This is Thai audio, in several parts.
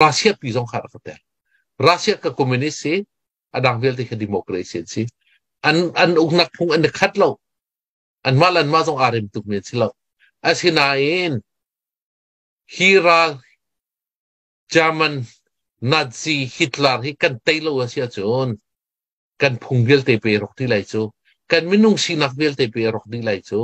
Russia pisong karakater. Russia ka communist si adang vel ka democracy si an an ugnak phung an khat lo an mal an ma jong arim tuk me si lo asinain hira German Nazi Hitler hi kan tailo asia chon kan phung vel te pe rok ti lai chu kan minung sinak vel te pe rok ni lai chu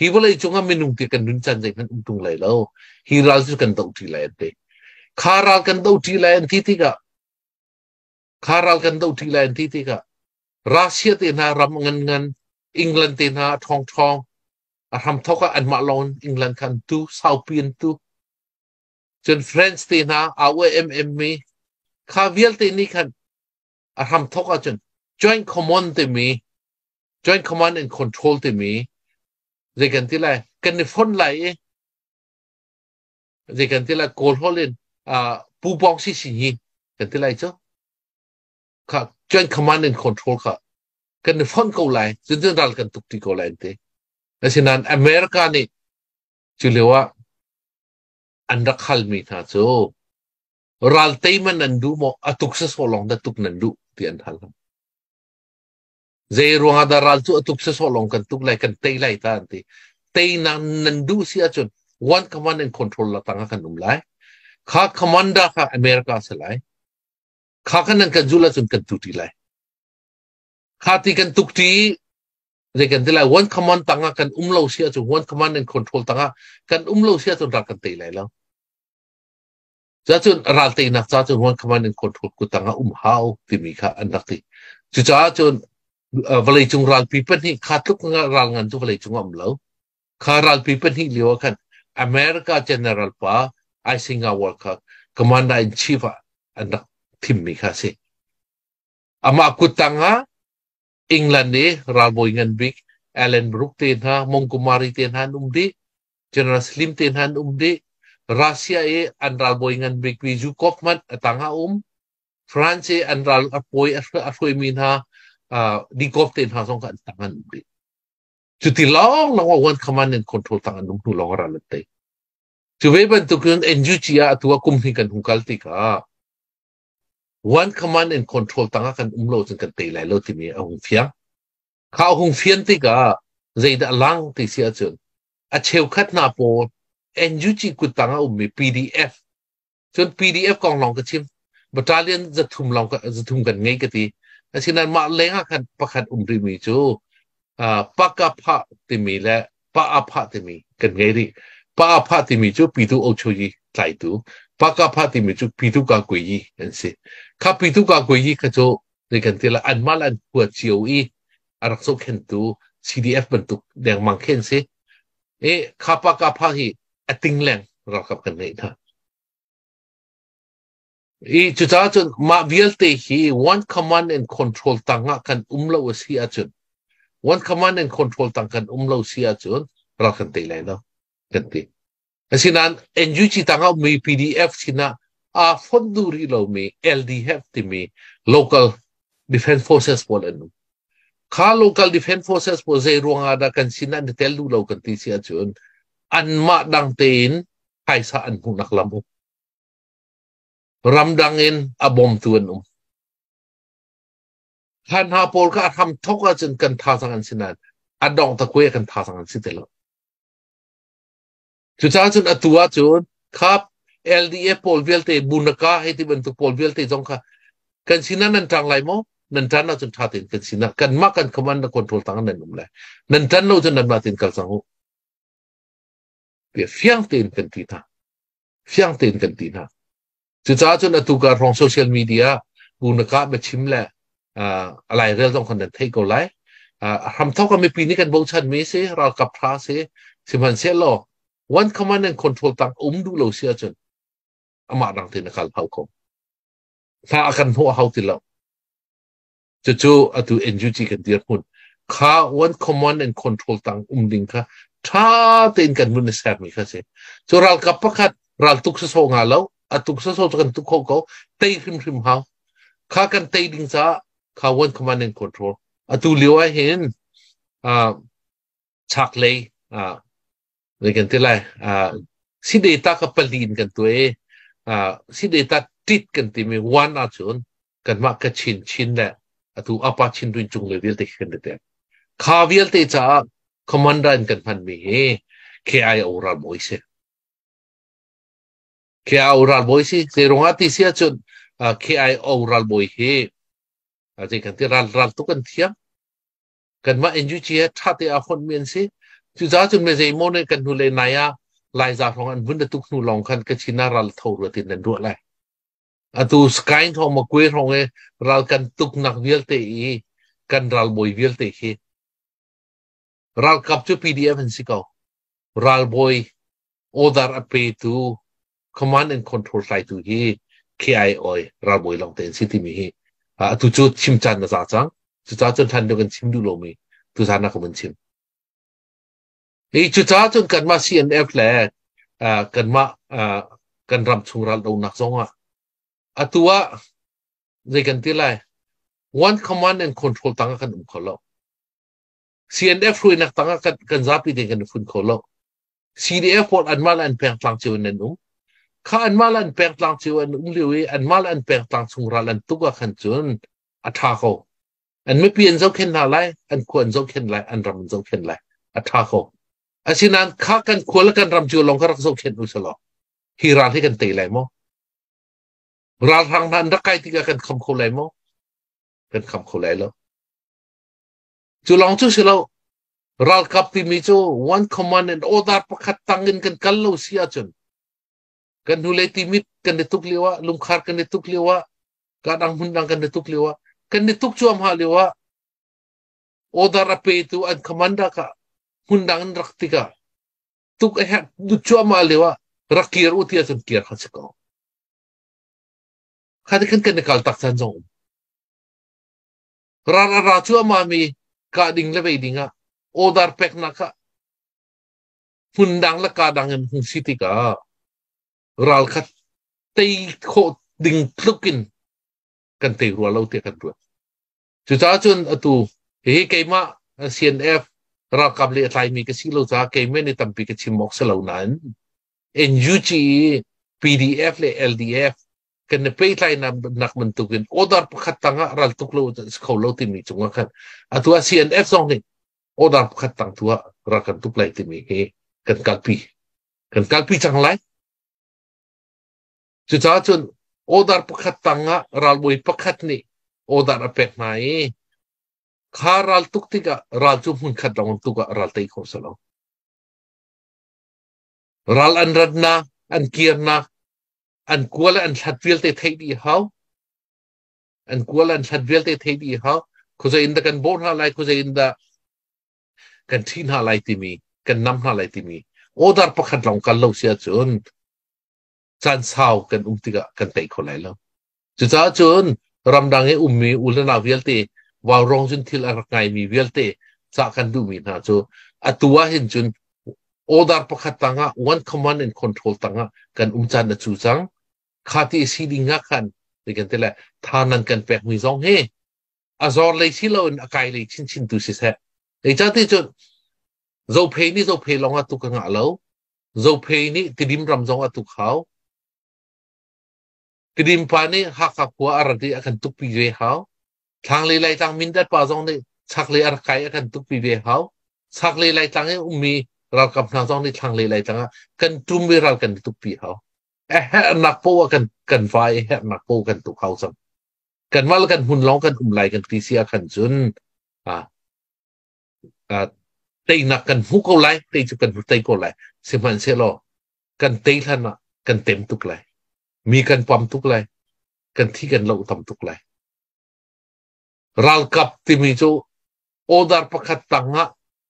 hi bolai chunga minung ti kan dun chan jai kan umtung lai lo hi ral chu kan dau ti lai te Karal kan dau ti lain titika. Karal kan dau ti lain titika. Russia te na ram ngan ngan. England te na thong thong. Ram thoka an ma lon England kan tu sau pin tu. Jen France te na awe mm me. Ka viel te ni kan. Ram thoka jen. Joint command te me. Joint command and control te me. Zekan ti lai. Kan ni phone lai. Zekan ti lai kol holin. 啊，不帮是是你，这得来着。看，专 command and control 看，跟你分过来，真正让跟独立过来的。那是那 America 呢，就留啊，安德考米他做。ral taiman nandu mo atuk sa solong da tuk nandu tian halam. Zai ruang ada ral tu atuk sa solong kan tuk lai kan tay lai ta anti. Tay na nandu si chun, One command and control la tanga kan umlai. ข้าคำนดาข้าอเมริกาสลายข้าคนนั้นกันจุลจุนกันตุทีลายข้าที่กันตุกทีเรืกองที่ลายวันคำนตั้งกันอุ้มเรวเสียจุวันคำนนั้นควบคุมตั้งกันอุ้มเรวเสียจุนรักกันตีลายแล้วจ้าจุนรักตีนักจ้าจุนวันคำนนั้นควบคุมกุตั้งอุ้มหาวที่มีข้าอันดักตีจุจ้าจุนเวันเลยจุงรักปีเป็นนี่ข้าทุกงานรักงานทุกวเลยจุงอุ้มเรวข้ารักปีเป็นนี่เลี้ยวกันอเมริกาเจเนอเรลป้า爱信啊 worker commander in chief England ni, eh, Ralph Ingen Big Alan Brook 的哈，Montgomery uh, 的哈，um uh, umdi, General Slim 的哈，um uh, umdi, Russia 的 eh, An Ralph Ingen Big Viju Kopman tanga um France 的 eh, An Ralph Apoy 阿阿阿米哈啊，Di Kop 的哈，总看当啊 um 的。จุดที่ลองลองว่าวันคำนึงควบคุมตังค์นุ่มนุ่งลองรันเลยเต้ทวีบันทุกคนเอ็นจูจีอาตัวคุมหิงกันหุงกัลติกาวันคำมันเอ็นคอนโทรลตั้งกันอุ้มโลจนกันตีไหลโลติมีอาหุงเฟียงเขาหุงเฟียนติกาใจดะลังติเสียจนอาเชลคัดนาโปนเอ็นจูจีกุตั้งอุ้มมีพีดีเอฟจนพีดีเอฟกองรองกระชิมบัตรเลียนจะทุ่มรองกระจะทุ่มกันไงกันทีอาชินันมาเลงอากันประคันอุ้มริมีจูอาปากกาพะติมีและปากอาพะติมีกันไงดีปาพัติมิจูปิดูโอชุยใจดูปากาพัติมิจูปิดูกากุยยี่เนสิข้าปิดูกากุยยิ่ง้าจะในกันเทละอันมาลันปวดเจียวอีอรักโซเห็นตู CDF บรรทุกแดงมังเข็นสิเอ๊ข้าปากาพัติอติงแลงรักกับกันเลยนะอีจุดอาจุดมาเวียดเตฮี one command and c o n t r ต่างกันอุ้มเลวสิอาจุดวันคำ m ัน n d and c o n t ต่างกันอุ้มเลวสิอาจุดรักกันตีแลยเนาะ kati. Kasi na, enju chi tanga mi PDF chi na, a fondu ri mi LDF timi local defence forces polenu. lenu. local defence forces po zay ruang ada kan sina detail telu lau kanti siya chun, an ma dang tein hai an mu lamu. Ramdangin a bom tuan um. Han ha por ka ham toka chun kan ta adong ta kuya kan ta sangan จุดจ้าจุดอตัวจุดครับ LDF พอลเวลเ์บุนกาให้ที่บรนตุพอลเวลเ์จงค่ะกันสินะนั่นทางไรมั้งนั่นทันเราจนทัดเองกันสินะกันมากันคำวันนักคนโทรตั้งนั่นนุ่มเลยนั่นทันเราจนนั่นมาตินกันสังหูเพปียฟียงตินกันตีนาฟียงตินกันตีนาจุดจ้าจุดอตวการของโซเชียลมีเดียบุนกาไปชิมแหละอะไรเรื่องต้องคนนั้นเทกเอาไรทำเท่ากันไม่ปีนี้กันบงชันมีสิเรากับพระสิสิมันเสียหรวันคำว่านั่นคอนโทรลตังอุ้มดูเราเชื่อจนอามาดังทึงนะครับเขาคงถ้าอาการหัวเขาติดแล้ว จะจู่อัตุเอ็นยูจีกันเดียร์คุณข้าวันคอมมอนและคอนโทรลตังอุ้มดิ้งข้าถ้าเต็นกันมุนเนแซมมีค่ะเช่จู่เรากับประคัดเราตุกสะโซงาแล้วอัตุกสะโซกันตุกโคนก็เตยพิมพิมเขาข้ากันเตยดิ้งซะข้าวันคอมมอนและคอนโทรลอัตุเลี้ยวเห็นอ่าชักเลยอ่า Dengan telah uh, si data kapalin kan tu eh uh, si data tit kan ti mi wan a chun kan ma ka chin chin la atu apa chin duin chung le vil te kan de kha vil te cha commander kan pan mi he ke ai oral voice ke ai oral voice se ronga ti sia chun ke ai oral boy he ati kan ti ral ral tu kan thiam kan ma enju chi ha te a hon mien se จุจ้าจุนเมเจโมเนกันดูเลยนายาลายจากของอันวุ่นตุกนูลองคันกชินารัลทอรตินันด้วยแหละอตูสกายทองมาคุยทองเอรัลกันตุกนักเวียลเตอีกันรัลบอยเวียลเตคีรัลกับจูพีดีเอฟนสิการัลบอยโอดาร์อเปตู command and control ไลตูฮี KIOI รัลบอยลองเตนสิติมีฮีอตูจูชิมจันนะจ้าจังจุจ้าจนทันเดียวกันชิมดูโลมีตุสานะก็มชิมนี่จุดท้าจนกันมาซีเอ็นเอฟแล้วกันมาอกันรำชูรัลตนักสองอ่ะอัตัวในกันที่ไรวันคอมมานด์และคอนโทรตั้งกันอุ่มเขาล้อซีเอ็นเอฟรวยนักตั้งกันกันรับไปเด็กกันฟุ่นเขาล้อซีดีเอฟพออันมาแล้วอันแปลงตั้งเชื่อในนุ่มข้าอันมาแล้วอันแปลงตั้งเชื่อในนุ่มเลยอันมาแล้วอันแปลงตั้งชูรัลอันตุกขันจนอัตราเขาอันไม่เปลี่ยนเจ้าเข็นอะไรอันควรเจ้าเข็นอะไรอันรำเจ้าเข็นอะไรอัตราเขาอาชีนันข้ากันควรและกันรำจูลงก็รักโซเข็นอุศลอฮีรานที่กันตีไยมอราทางนั้นรักไกที่กันคำโคไรมอกันคำโคไรแล้วจูลองจูสิลาราลกับที่มิจ n e command and order ประคัดตั้งเงินกันกันเลวเสียจนกันหูเลติมิดกันเดทุกเลวะลุงคารกันเดทุกเลวะกนดังหุนดังกันเดทุกเลวะกันเดทุกชัวมหาเลวะโอดาร์เปตัุอันคอมมานดาค่ะ hundangan raktika tuk eha duchua malewa rakir utia sun kier khachko khadikan kan kal tak san jong ra ra ra chua ma mi ka ding le dinga odar pek na ka hundang la ka dangen hung sitika ral khat tei kho ding tlukin kan te ruwa lo te kan ruwa chu cha chun atu he keima cnf ra kable tai mi kasi lo za ke me pdf e, le ldf ken ne nak men tu gen odar pa khatanga ral tuk lo cnf song ni odar pa khatang tua ra kan tu plai ti mi he ken tu ta chun odar pa khatanga ral boi pa khat ขารัลตุกติกะรัลจุมุนขัดลองตุกะรัลตีขอสลองรัลอันรัดนาอันเกียรนาอันกัวละอันชัดเวลเตไทดีฮาอันกัวละอันชัดเวลเตไทดีฮาคุณจะอินดกันบนหาไลคุณจะอินดกันทีนหาไลติมีกันนำหาไลติมีโอดาร์ประัดลองกันเล่าเสียจนจันเศร้ากันอุ้มติกะกันเตยคนไหลแล้วจุดจ้าจนรำดังเห้อุ้มมีอุลนาเวลเตวารองจนทิลอะไรมีเวลเตะสักกันดูมีนะจูอตัวเห็นจนโอดาร์ประคัตังะ one c o m m a น d a คอนโทรลตังะกันอุ้มจันจูจังคาที่สิดิงะกันดิกันเตละทานันกันแปกมีสองเฮอาจอร์เลยชิลอนอากายเลยชินชินตุสิเสะไอ้จ้าที่จุดเจ้าเพนี่เจ้าเพลองอตุกังะแล้วเจ้าเพนี่ติดิมรำจงอตุเขาต Kedimpa ni ั a k ว a k u a arati a ตุกปีเจ้าเขาทางเลยไล่ทางมินดัดป้าจงนี่ชักเลยอะไรกันทุกปีเขาชักเลยไล่ทางนี้มีเรากับทางจงนี่ทางเลยไล่ทางกันทุ่มไปเรากันทุกปีเขาเอ๊ะนักโป้กันกันไฟเอ๊ะนักโป้กันตุกเขาสักกันว่ากันหุ่นร้องกันอุ่มไหลกันตีเสียกันจนอ่าอ่าตีนักกันหุกเอาไหลตีจุกันผูตีเ็าไหลสิมันเสียรอกันตีท่านอ่ะกันเต็มทุกไหลมีกันความทุกไหลกันที่กันเราทำทุกไหล ralkap timi jo odar pakat tanga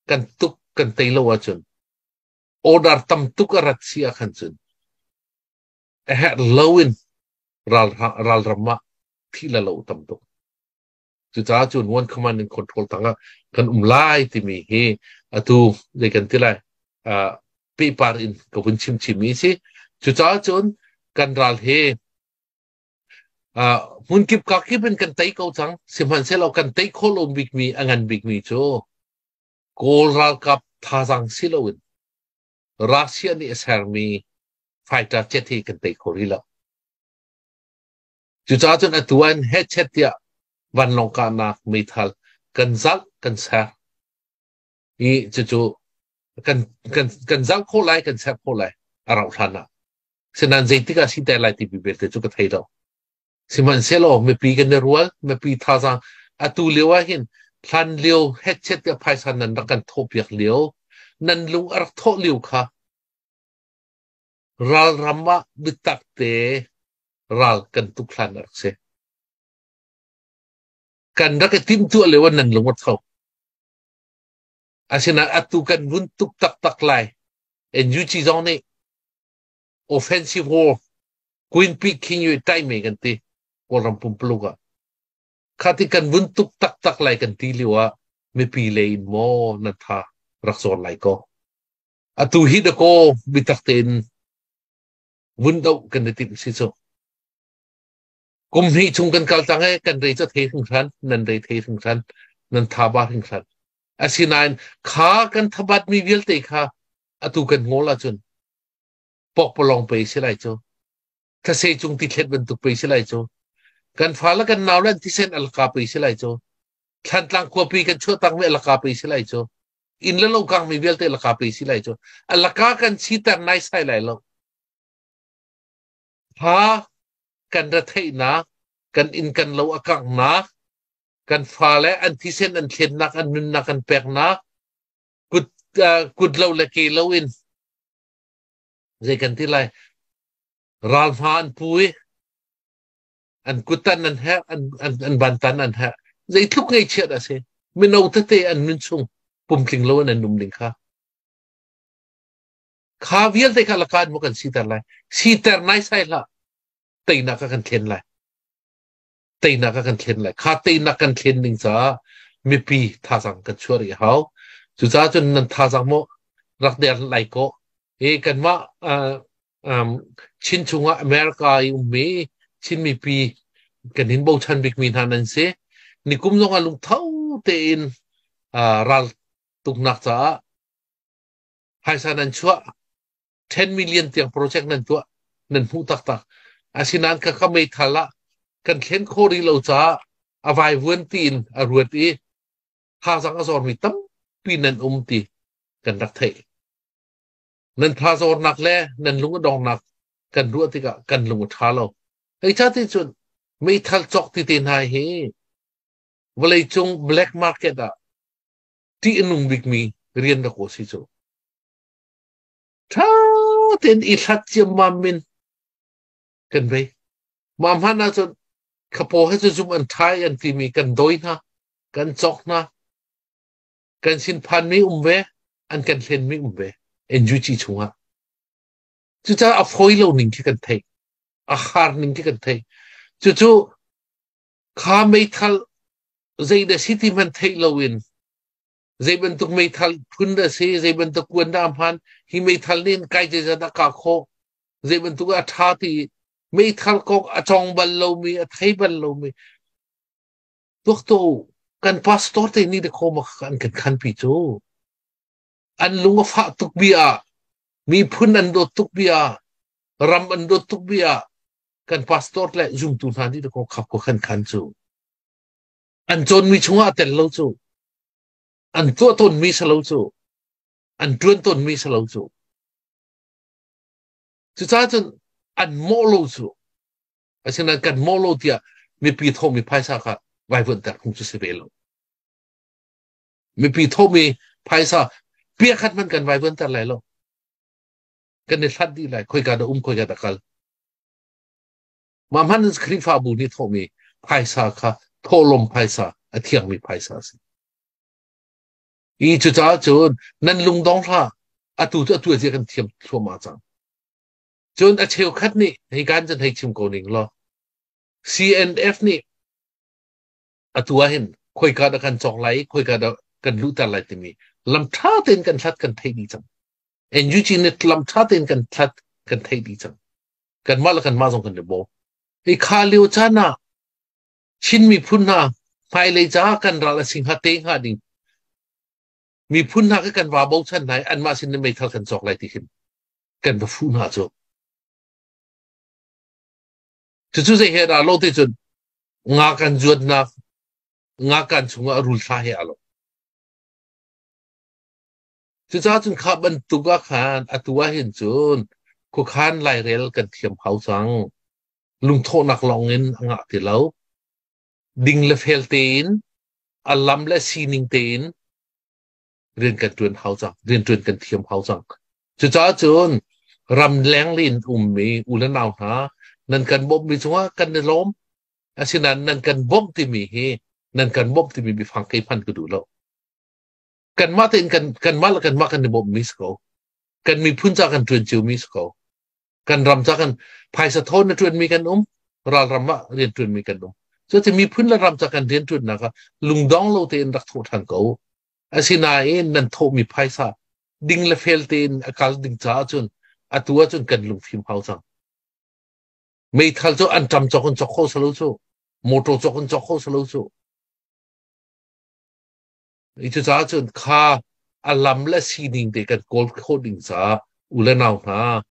kan tuk kan tailo wajun odar tam tuk arat sia kan jun eh lawin ral ral rama thila lo tam tuk tu ta chu nuan command in control tanga kan umlai timi he atu de kan tilai a pipar in kobun chim chimi si chu ta chun kan ral he à muốn kịp có kịp bên cần tay câu thắng xem hẳn sẽ lo cần tay khô lồng bịch mi, à, ăn ăn bịch mì cho cô ra gặp tha sang xí lâu ra xí anh ấy sáng mì phải trả chết thì cần tay khô đi lâu chú cha chân ở à, tuần hết chết tiệt văn lòng cả nạc mì thal cần giác cần sáng ý chú chú cần cần cần giác khô lại cần sáng khô lại à rau thana Senang zaitika sita lai tibi bete chuka thay đâu. สิมันเซียลอกไม่ปีกันเดรัวไม่ปีทาซังอาตูเลียวเห็นพลันเลียวเฮ็ดเช็ดกับไพศาลนั้นรักกันทบเบียกเลยวนั่นลุงอรักทบเลียวค่ะรัลรัมะบิดตักเตะรัลกันทุกครั้งรักเสกันรักกันทิมตัวเลยว่านั่นลงวัดเขาอาชนะอัตุกันวุ่นตุกตักตักไล่เอ็นยูจีจอนเน่โอฟเฟนซีฟวอร์กุนปีกิงอยู่ใต้เมกันตีกรัมปุ่มปลุกอะคาี่กันวุ่นตุกตักตักไหลกันทีเลียวะไม่ปีเลยมอนัทารักสษนไหลก็อะตูฮิดะโกบิตักเตนวุ่นเดากันในติมซิโซกุมฮี้ชุมกันกาลจังไงกันเรยจะเทถึงฉันนั่นเรยเทถึงฉันนั่นทาบาถึงฉันอาชินายนขากันทบัดมีเวลเตค่ะอะตูกันโง่ละจนปอกปลองไปใช่ไรเจ้าถ้าเซจุงติเล็ดบรรทุกไปใช่ไรเจ้ากันฟ้าละกันนาวเล่นที่เส้นอัลกาปีใช่ไรโจทันตังควปีกันชั่วตังเวอัลกาปีใช่ไรโจอินเลโลกังมีเวลเตอัลกาปีใช่ไรโจอัลกากันชีตังไนใไ่ไลโลฮากันระเทยนะกันอินกันเลวอกังนะกันฟ้าและอันที่เส้นอันเทียนนักอันนุนนักกันแปกนะกุดกุดเลวละเกเลอินใจกันที่ไรรามฮานปุ้ยอันกุตันอันแะอันอันอันบันตันอันแฮใจทุกไงเชียดอะเซมันเอาเตอันมุนชงปุ่มคลิงโลนันนุ่มลิงค่ะข้าวิลเดกาลกัดมกันสีแต่ไลสีแตาไนช่ละตีนักกันเทนไลตีนักกันเทนไลข้าตีนักกันเทนหนึ่งจ้ามีปีท่าสังกันช่วรีฮาวจุจ้าจนนันท่าสังโมรักเดียไลโกเอกันว่าอ่าอ่าชินชุงอเมริกาอุมีชินมีปีกันหินบ่ชันบิกมีทานันเซนี่กุมลงอาลุงเท่าเตินอ่ารัลตุกนักจ้าให้สานันชัว10มิลเลียนเตียงโปรเจกต์นั่นตัวนั่นผู้ตักตักอาชินันก็เข้าไม่ทันละกันเข็นโครีเราจ้าอาไว้เวนตีนอารวดอีข้าสังอสอนมีตั้มปีนันอุ้มตีกันรักเทนั่นทาสอนหนักแล้นั่นลุงก็ดองหนัก กันรั่วที่กะกันลุงก็ท้าเราไอ้ชาติจุนไม่ทักจอกติดทนหายเวลาจงแบล็กมาร์เก็ตอะที่นุ่มบิกมีเรียนดักวสิจุชาตินอิสัติยมมามินกันไปมามานะจนขปอให้จุจมอันทายอันที่มีกันดอยนะกันจอกนะ กันสินพันไม่อุ้มเวอันกันเซนไม่อุ้มเวเอ็นจูจีชัวจุจ้าอภัยเราหนึ่งที่กันเทง ahar ning ti kan thei chu chu kha mei thal zai da city man thei lowin zai ban tuk mei thal phun da se zai ban tuk kun da phan hi mei thal nin kai je ja da ka kho zai ban tuk a tha ti mei thal kok a chong ban lo mi a thei ban lo mi tuk to kan pastor te ni de khoma kan kan kan pi chu an lunga fa tuk bia mi phun an do tuk bia ram an do tuk bia กันพาสตอร์และจุงตุนทันที่ตะโกขับก็ขันขันจูอันจนมีชงอาเต่เลาจู อันตัวตนมีเลาจูอันด้วนตนมีเลาจูจุดท้ายจนอันโมโลจูอาชนะกันโมโลเดียมีปีทองมีภายสาขาไว้บนแต่คงจะเสียเลยมีปีทองมีภายสาเปียขัดมันกันไว้บนแต่ไรล่ะกันในชัดดีไรคอยกันอุ้มคอยกานตะกันมามันครีฟาบุนิทมีไพศาค่ะทอลมไพศาอเทียงมีไพศาสิอีจุดจ้าจุดนั่นลุงดองค่ะอตุจะตัวเจกันเทียมชัวมาจังจนอเชียวคัดนี่ในการจะให้ชิมก่อนิงล่ะ CNF นี่อตัวเห็นคุยกันกันจองไลคุยกันกันลู้แต่ไลที่มีลำท่าเต็นกันทัดกันไทยดีจังเอ็นยูจีเนตลำท่าเต็นกันทัดกันไทยดีจัง กันมาละกันมาสงกันเดบอไอ้คาเลยวจานาชินมีพุ่นนาไปเลยจ้ากันราละสิงหาเตงหาดิงมีพุ่นนาก็กันว่าบอกชันไหนอันมาสินไม่ทักกันสอกไรที่ขึ้นกันบฟูนาจบจะจู่วยเหตุอะไรที่จดงากันจวนนางากันชงอรุณสาเหตุอะไรจะจ้าจนขับบรรตุกอาคารอตัวเห็นจุนคุกคานไลเรลกันเทียมเขาสังลุงโทนักลองเงินงะที่เราดิงเลเฟลเตนอัลลัมและซีนิงเตนเรียนกันจวนเฮาจังเรียนจวนกันเทียมเฮาจังจะจ้าจนรำแรงลินอุ่มมีอุลนาวหานั่นกันบ่มมีชัวกันในล้มอาชินันนั่นกันบ่มที่มีเฮนั่นกันบ่มที่มีมีฟังไกพันก็ดูแล้วกันมาเต็นกันกันมาละกันมากันในบ่มมิสโกกันมีพื้นจากกันจวนจิวมิสโกกันรำซักกันภายสะท้อนนะทวนมีกันอมรารำมะเรียนทุนมีกันอมจะจะมีพื้นละรำซักกันเรียนทุนนะครับลุงดองเราเตนรักโกทางเกาอาสินายอนันโทมีภายซาดิงละเฟลเตนอาการดิงจ้าจนอาตัวจนกันลุงพิมพ์เขาซังไม่ทันจะอันจำจอกันจอกโคสลุจโมโตจอกันจอกโคสลุจอีจะจ้าจนคาอัลลัมและสีนิงเด็กกันโกล์โคดิงซาอุเลนาวนา